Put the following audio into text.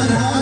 Hare